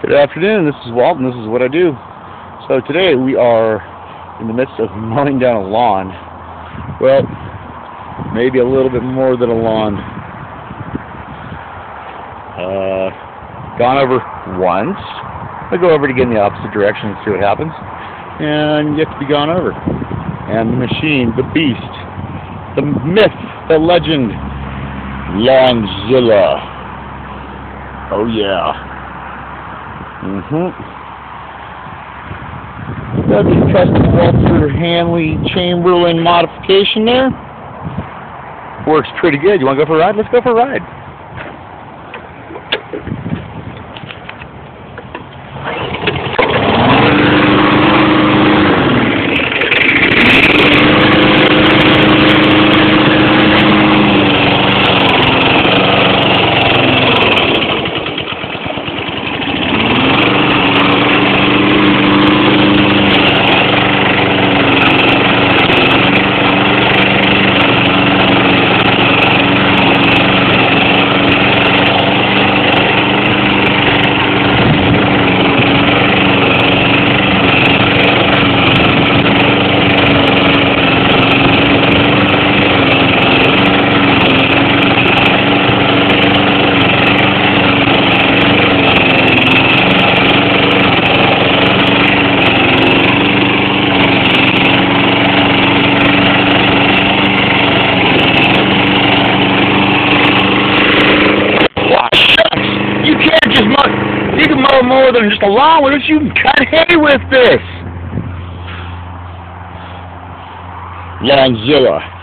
Good afternoon, this is Walton, this is what I do. So today we are in the midst of mowing down a lawn. Well, maybe a little bit more than a lawn. Uh, gone over once. I'll go over it again in the opposite direction and see what happens. And yet to be gone over. And the machine, the beast, the myth, the legend, Lawnzilla. Oh yeah. Mm-hmm. That's a custom Walter Hanley Chamberlain modification there. Works pretty good. You want to go for a ride? Let's go for a ride. More than just a lawn with this. You can cut hay with this. Lawnzilla.